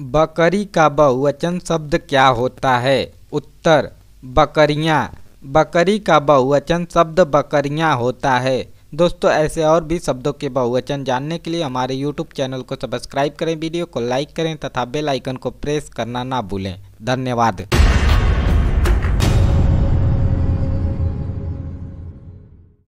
बकरी का बहुवचन शब्द क्या होता है? उत्तर, बकरियाँ। बकरी का बहुवचन शब्द बकरियाँ होता है। दोस्तों, ऐसे और भी शब्दों के बहुवचन जानने के लिए हमारे यूट्यूब चैनल को सब्सक्राइब करें, वीडियो को लाइक करें तथा बेल आइकन को प्रेस करना ना भूलें। धन्यवाद।